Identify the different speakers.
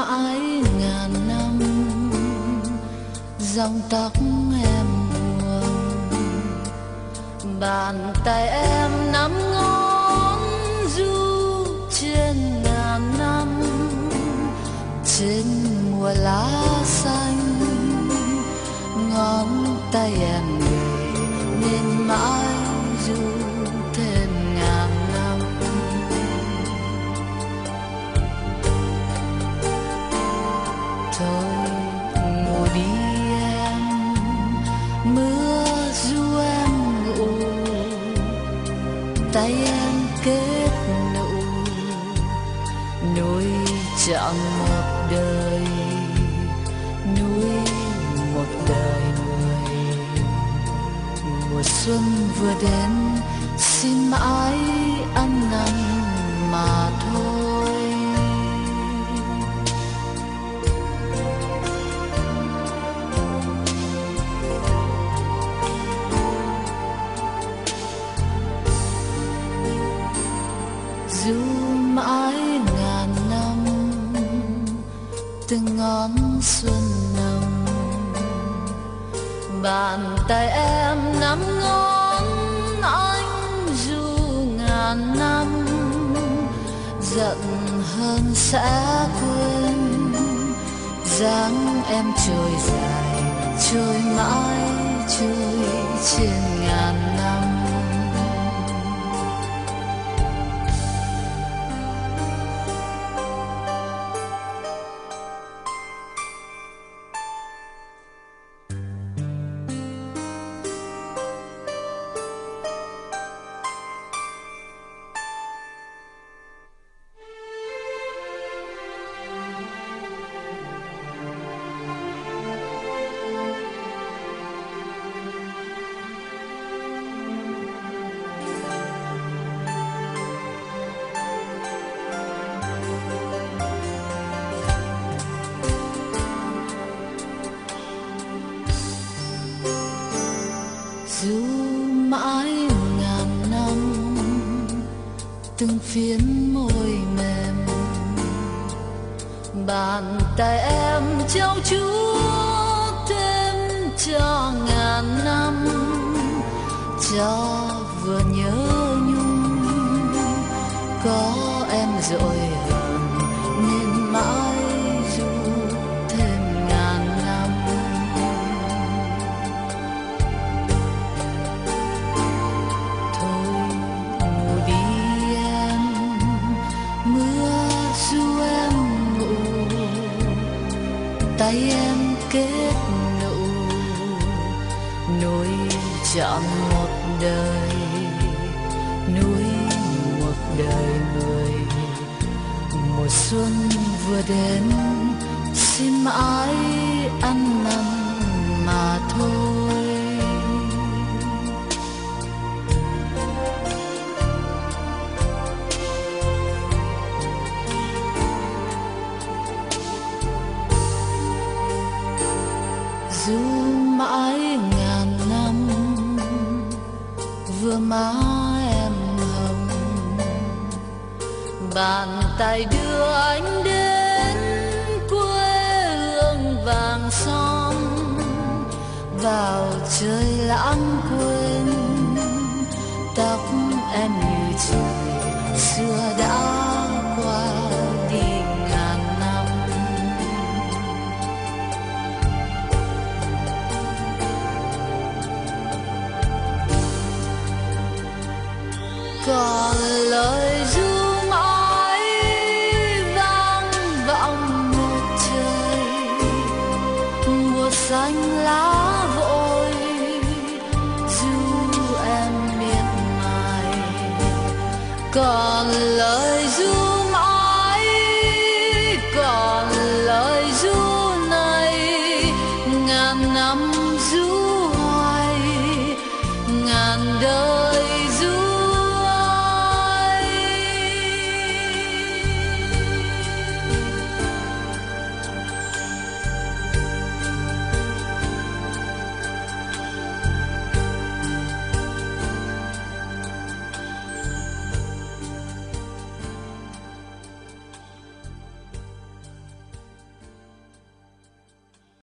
Speaker 1: mãi ngàn năm. Dòng tóc em buồn, bàn tay em nắm ngón du trên ngàn năm. Trên mùa lá xanh, ngón tay em du em ngủ, tay em kết nụ, nuôi chọn một đời, nuôi một đời người. Mùa xuân vừa đến, xin mãi dù mãi ngàn năm, từng ngón xuân nồng. Bàn tay em nắm ngón anh dù ngàn năm, giận hơn sẽ quên dáng em trôi dài, trôi mãi, trôi trên ngàn năm. Từng phiến môi mềm. Bàn tay em trao chúa thêm cho ngàn năm, cho vừa nhớ nhung. Có em rồi núi chọn một đời, núi một đời người. Mùa xuân vừa đến, xin mãi ăn năn vừa má em hồng. Bàn tay đưa anh đến quê hương vàng son. Vào trời lãng quên, tóc em như trời xưa đã còn lời ru mãi vang vọng một trời. Mùa xanh lá vội du em miệt mài, còn lời